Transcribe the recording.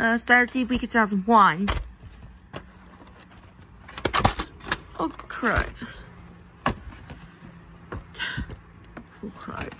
Uh, Saturday week of 2001. Oh, crud. Oh, crud.